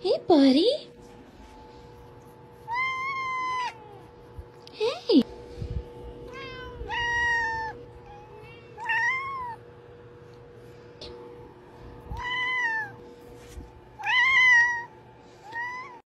Hey, buddy.